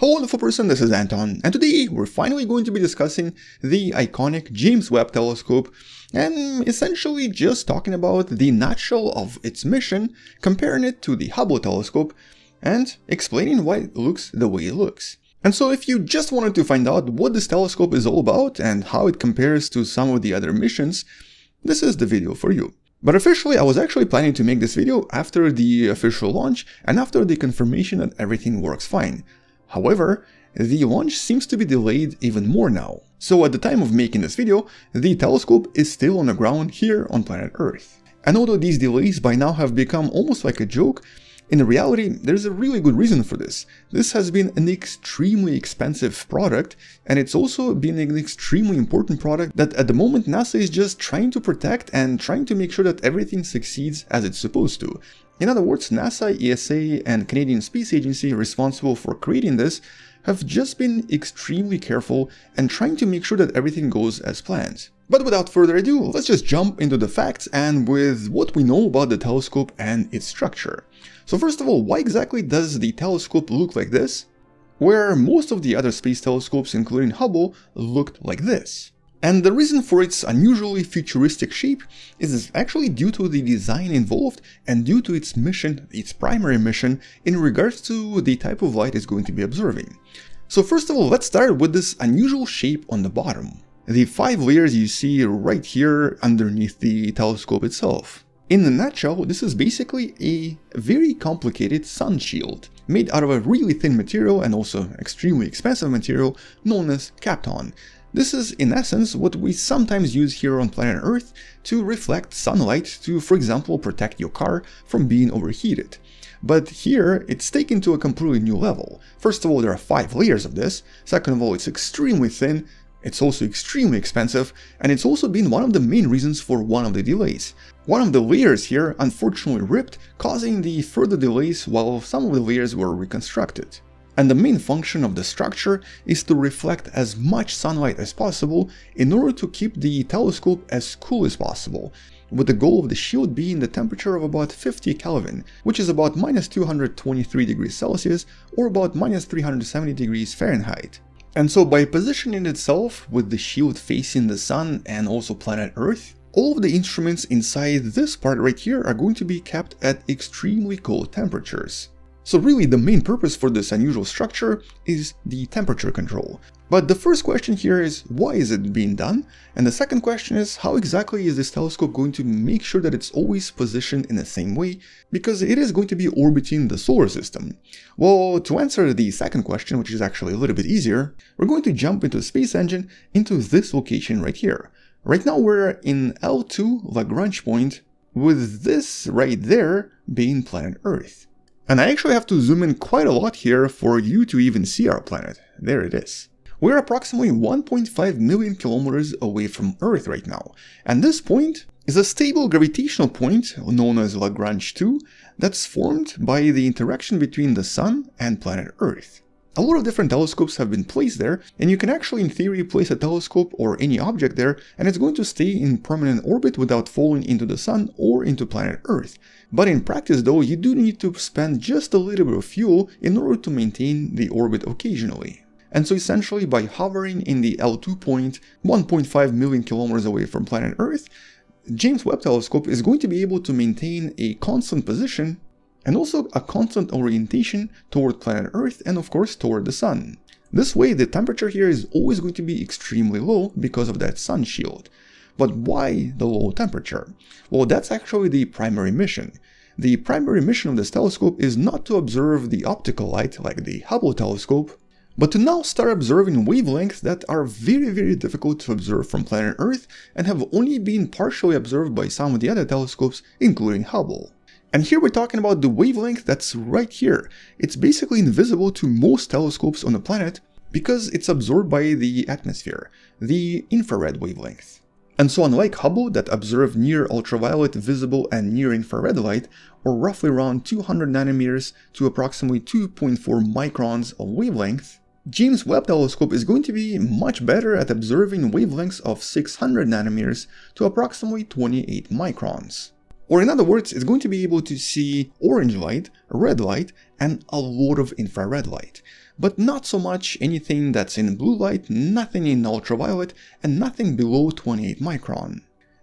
Hello wonderful person, this is Anton, and today we're finally going to be discussing the iconic James Webb Telescope and essentially just talking about the nutshell of its mission, comparing it to the Hubble telescope, and explaining why it looks the way it looks. And so if you just wanted to find out what this telescope is all about and how it compares to some of the other missions, this is the video for you. But officially, I was actually planning to make this video after the official launch and after the confirmation that everything works fine. However, the launch seems to be delayed even more now. So at the time of making this video, the telescope is still on the ground here on planet Earth. And although these delays by now have become almost like a joke, in reality, there's a really good reason for this. This has been an extremely expensive product, and it's also been an extremely important product that at the moment NASA is just trying to protect and trying to make sure that everything succeeds as it's supposed to. In other words, NASA, ESA, and Canadian Space Agency responsible for creating this have just been extremely careful and trying to make sure that everything goes as planned. But without further ado, let's just jump into the facts and with what we know about the telescope and its structure. So first of all, why exactly does the telescope look like this? Where most of the other space telescopes, including Hubble, looked like this. And the reason for its unusually futuristic shape is actually due to the design involved and due to its mission, its primary mission, in regards to the type of light it's going to be observing. So first of all, let's start with this unusual shape on the bottom. The five layers you see right here underneath the telescope itself. In a nutshell, this is basically a very complicated sun shield, made out of a really thin material and also extremely expensive material known as Kapton, this is in essence what we sometimes use here on planet Earth to reflect sunlight to, for example, protect your car from being overheated. But here, it's taken to a completely new level. First of all, there are 5 layers of this, second of all, it's extremely thin, it's also extremely expensive, and it's also been one of the main reasons for one of the delays. One of the layers here unfortunately ripped, causing the further delays while some of the layers were reconstructed and the main function of the structure is to reflect as much sunlight as possible in order to keep the telescope as cool as possible, with the goal of the shield being the temperature of about 50 Kelvin, which is about minus 223 degrees Celsius or about minus 370 degrees Fahrenheit. And so by positioning itself with the shield facing the sun and also planet Earth, all of the instruments inside this part right here are going to be kept at extremely cold temperatures. So really the main purpose for this unusual structure is the temperature control. But the first question here is why is it being done? And the second question is how exactly is this telescope going to make sure that it's always positioned in the same way because it is going to be orbiting the solar system. Well, to answer the second question, which is actually a little bit easier, we're going to jump into space engine into this location right here. Right now we're in L2 Lagrange point with this right there being planet Earth. And I actually have to zoom in quite a lot here for you to even see our planet. There it is. We're approximately 1.5 million kilometers away from Earth right now, and this point is a stable gravitational point known as Lagrange 2 that's formed by the interaction between the Sun and planet Earth. A lot of different telescopes have been placed there, and you can actually in theory place a telescope or any object there and it's going to stay in permanent orbit without falling into the sun or into planet Earth. But in practice though, you do need to spend just a little bit of fuel in order to maintain the orbit occasionally. And so essentially by hovering in the L2 point 1.5 million kilometers away from planet Earth, James Webb Telescope is going to be able to maintain a constant position and also a constant orientation toward planet Earth and of course toward the Sun. This way the temperature here is always going to be extremely low because of that sun shield. But why the low temperature? Well, that's actually the primary mission. The primary mission of this telescope is not to observe the optical light like the Hubble telescope, but to now start observing wavelengths that are very very difficult to observe from planet Earth and have only been partially observed by some of the other telescopes, including Hubble. And here we're talking about the wavelength that's right here. It's basically invisible to most telescopes on the planet because it's absorbed by the atmosphere, the infrared wavelength. And so unlike Hubble that observed near ultraviolet, visible and near infrared light, or roughly around 200 nanometers to approximately 2.4 microns of wavelength, James Webb Telescope is going to be much better at observing wavelengths of 600 nanometers to approximately 28 microns. Or in other words, it's going to be able to see orange light, red light, and a lot of infrared light. But not so much anything that's in blue light, nothing in ultraviolet, and nothing below 28 micron.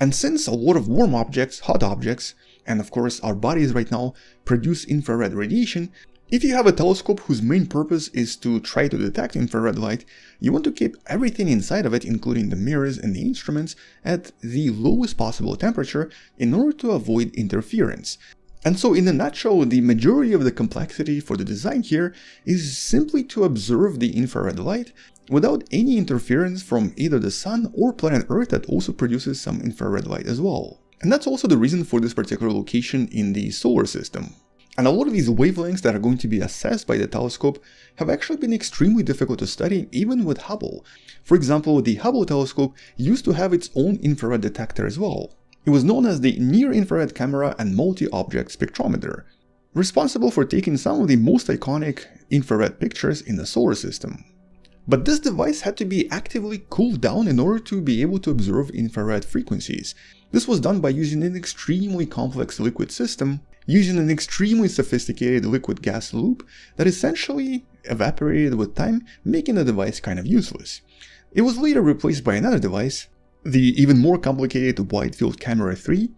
And since a lot of warm objects, hot objects, and of course our bodies right now produce infrared radiation, if you have a telescope whose main purpose is to try to detect infrared light, you want to keep everything inside of it, including the mirrors and the instruments, at the lowest possible temperature in order to avoid interference. And so in a nutshell, the majority of the complexity for the design here is simply to observe the infrared light without any interference from either the sun or planet Earth that also produces some infrared light as well. And that's also the reason for this particular location in the solar system. And a lot of these wavelengths that are going to be assessed by the telescope have actually been extremely difficult to study even with Hubble. For example, the Hubble telescope used to have its own infrared detector as well. It was known as the Near Infrared Camera and Multi-Object Spectrometer, responsible for taking some of the most iconic infrared pictures in the solar system. But this device had to be actively cooled down in order to be able to observe infrared frequencies. This was done by using an extremely complex liquid system using an extremely sophisticated liquid gas loop that essentially evaporated with time, making the device kind of useless. It was later replaced by another device, the even more complicated Wide Field Camera 3,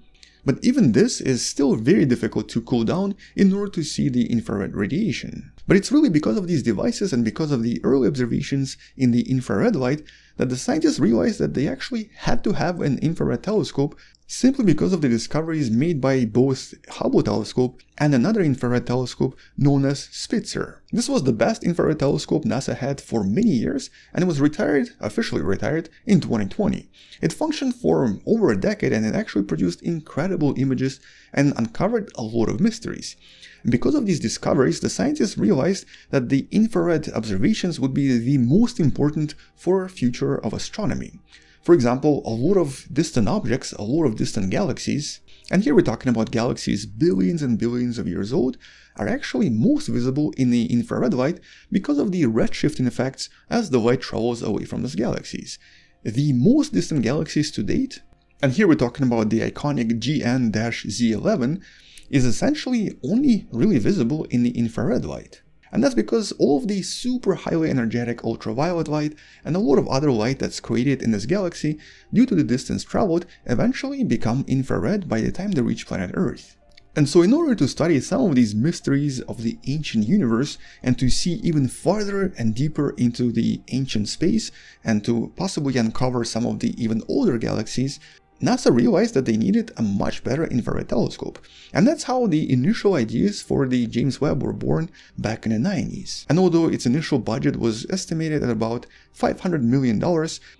but even this is still very difficult to cool down in order to see the infrared radiation. But it's really because of these devices and because of the early observations in the infrared light that the scientists realized that they actually had to have an infrared telescope simply because of the discoveries made by both Hubble telescope and another infrared telescope known as Spitzer. This was the best infrared telescope NASA had for many years and it was retired, officially retired, in 2020. It functioned for over a decade and it actually produced incredible images and uncovered a lot of mysteries. Because of these discoveries, the scientists realized that the infrared observations would be the most important for future of astronomy. For example, a lot of distant objects, a lot of distant galaxies, and here we're talking about galaxies billions and billions of years old, are actually most visible in the infrared light because of the redshifting effects as the light travels away from those galaxies. The most distant galaxies to date, and here we're talking about the iconic GN-Z11, is essentially only really visible in the infrared light. And that's because all of the super highly energetic ultraviolet light and a lot of other light that's created in this galaxy due to the distance traveled eventually become infrared by the time they reach planet Earth. And so in order to study some of these mysteries of the ancient universe and to see even farther and deeper into the ancient space and to possibly uncover some of the even older galaxies, NASA realized that they needed a much better infrared telescope, and that's how the initial ideas for the James Webb were born back in the 90s. And although its initial budget was estimated at about $500 million,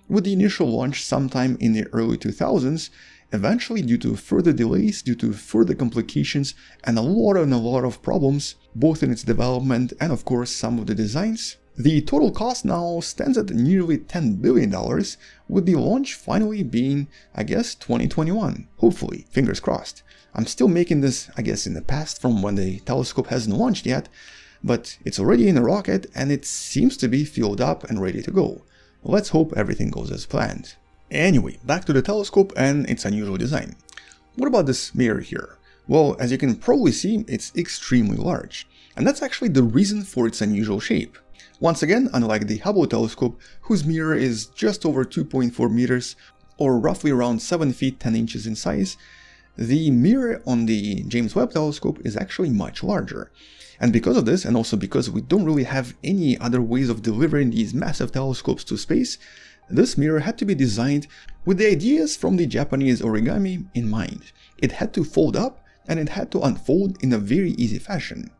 with the initial launch sometime in the early 2000s, eventually due to further delays, due to further complications, and a lot and a lot of problems, both in its development and of course some of the designs, the total cost now stands at nearly $10 billion, with the launch finally being, I guess, 2021. Hopefully, fingers crossed. I'm still making this, I guess, in the past from when the telescope hasn't launched yet, but it's already in a rocket and it seems to be fueled up and ready to go. Let's hope everything goes as planned. Anyway, back to the telescope and its unusual design. What about this mirror here? Well, as you can probably see, it's extremely large. And that's actually the reason for its unusual shape. Once again, unlike the Hubble telescope, whose mirror is just over 2.4 meters, or roughly around 7 feet 10 inches in size, the mirror on the James Webb telescope is actually much larger. And because of this, and also because we don't really have any other ways of delivering these massive telescopes to space, this mirror had to be designed with the ideas from the Japanese origami in mind. It had to fold up and it had to unfold in a very easy fashion.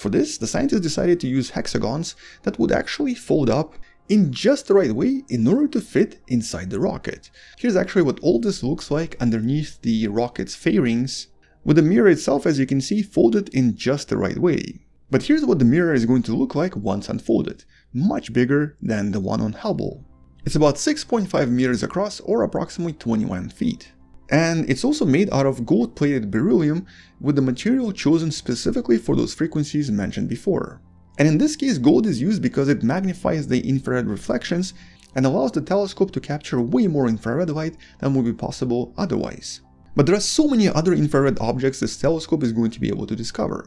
For this, the scientists decided to use hexagons that would actually fold up in just the right way in order to fit inside the rocket. Here's actually what all this looks like underneath the rocket's fairings, with the mirror itself as you can see folded in just the right way. But here's what the mirror is going to look like once unfolded, much bigger than the one on Hubble. It's about 6.5 meters across or approximately 21 feet and it's also made out of gold-plated beryllium with the material chosen specifically for those frequencies mentioned before. And in this case gold is used because it magnifies the infrared reflections and allows the telescope to capture way more infrared light than would be possible otherwise. But there are so many other infrared objects this telescope is going to be able to discover.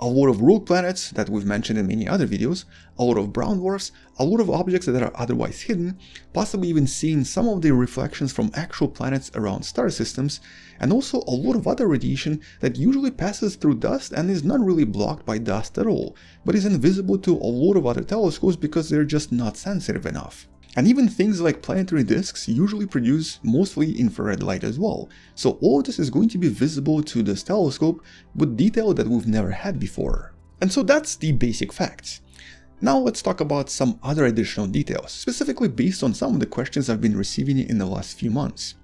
A lot of rogue planets that we've mentioned in many other videos, a lot of brown dwarfs, a lot of objects that are otherwise hidden, possibly even seeing some of the reflections from actual planets around star systems, and also a lot of other radiation that usually passes through dust and is not really blocked by dust at all, but is invisible to a lot of other telescopes because they're just not sensitive enough. And even things like planetary disks usually produce mostly infrared light as well, so all of this is going to be visible to the telescope with detail that we've never had before. And so that's the basic facts. Now let's talk about some other additional details, specifically based on some of the questions I've been receiving in the last few months.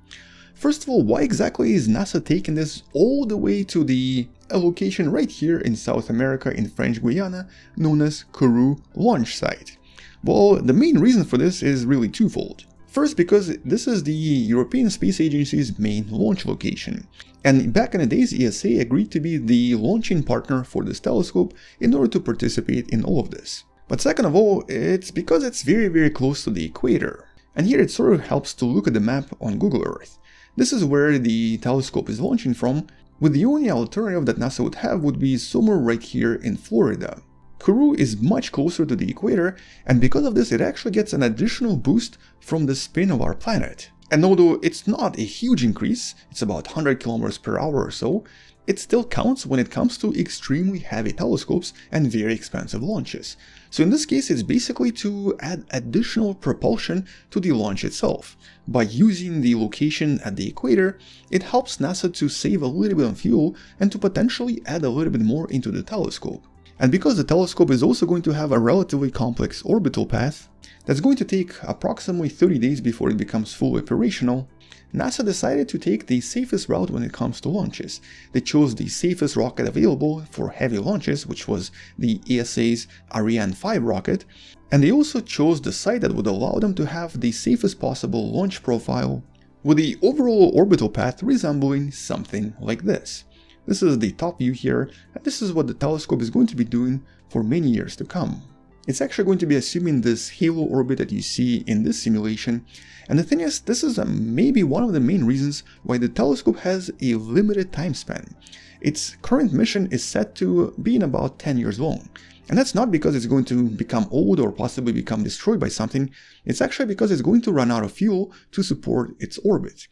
First of all, why exactly is NASA taking this all the way to the location right here in South America in French Guiana known as Kourou launch site? Well, the main reason for this is really twofold. First, because this is the European Space Agency's main launch location. And back in the days, ESA agreed to be the launching partner for this telescope in order to participate in all of this. But second of all, it's because it's very very close to the equator. And here it sort of helps to look at the map on Google Earth. This is where the telescope is launching from, with the only alternative that NASA would have would be somewhere right here in Florida. Kourou is much closer to the equator, and because of this it actually gets an additional boost from the spin of our planet. And although it's not a huge increase, it's about 100 km per hour or so, it still counts when it comes to extremely heavy telescopes and very expensive launches. So in this case it's basically to add additional propulsion to the launch itself. By using the location at the equator, it helps NASA to save a little bit on fuel and to potentially add a little bit more into the telescope. And because the telescope is also going to have a relatively complex orbital path, that's going to take approximately 30 days before it becomes fully operational, NASA decided to take the safest route when it comes to launches. They chose the safest rocket available for heavy launches, which was the ESA's Ariane 5 rocket, and they also chose the site that would allow them to have the safest possible launch profile, with the overall orbital path resembling something like this. This is the top view here, and this is what the telescope is going to be doing for many years to come. It's actually going to be assuming this halo orbit that you see in this simulation, and the thing is, this is um, maybe one of the main reasons why the telescope has a limited time span. Its current mission is set to be in about 10 years long, and that's not because it's going to become old or possibly become destroyed by something, it's actually because it's going to run out of fuel to support its orbit.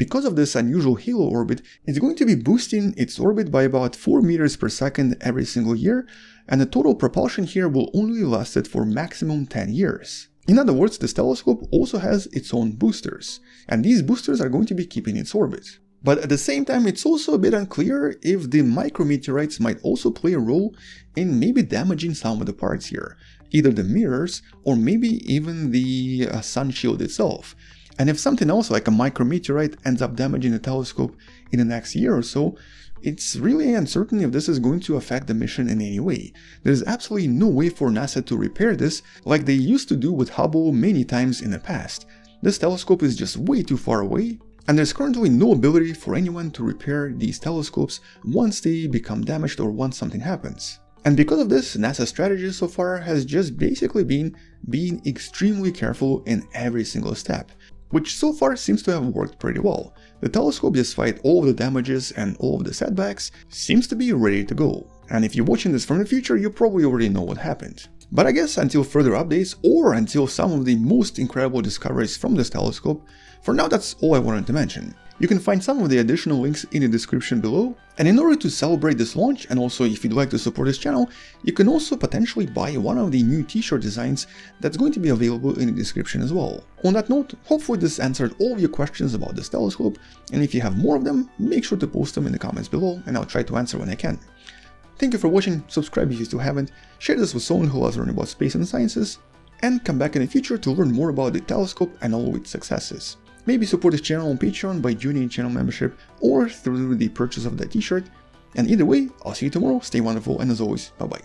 Because of this unusual halo orbit, it's going to be boosting its orbit by about 4 meters per second every single year, and the total propulsion here will only last it for maximum 10 years. In other words, this telescope also has its own boosters, and these boosters are going to be keeping its orbit. But at the same time, it's also a bit unclear if the micrometeorites might also play a role in maybe damaging some of the parts here, either the mirrors or maybe even the uh, sun shield itself, and if something else like a micrometeorite ends up damaging the telescope in the next year or so, it's really uncertain if this is going to affect the mission in any way. There's absolutely no way for NASA to repair this like they used to do with Hubble many times in the past. This telescope is just way too far away, and there's currently no ability for anyone to repair these telescopes once they become damaged or once something happens. And because of this, NASA's strategy so far has just basically been being extremely careful in every single step which so far seems to have worked pretty well. The telescope, despite all of the damages and all of the setbacks, seems to be ready to go. And if you're watching this from the future, you probably already know what happened. But I guess until further updates, or until some of the most incredible discoveries from this telescope, for now that's all I wanted to mention. You can find some of the additional links in the description below, and in order to celebrate this launch, and also if you'd like to support this channel, you can also potentially buy one of the new t-shirt designs that's going to be available in the description as well. On that note, hopefully this answered all of your questions about this telescope, and if you have more of them, make sure to post them in the comments below, and I'll try to answer when I can. Thank you for watching, subscribe if you still haven't, share this with someone who loves learning about space and sciences, and come back in the future to learn more about the telescope and all of its successes. Maybe support this channel on Patreon by joining channel membership or through the purchase of that t-shirt. And either way, I'll see you tomorrow, stay wonderful, and as always, bye bye.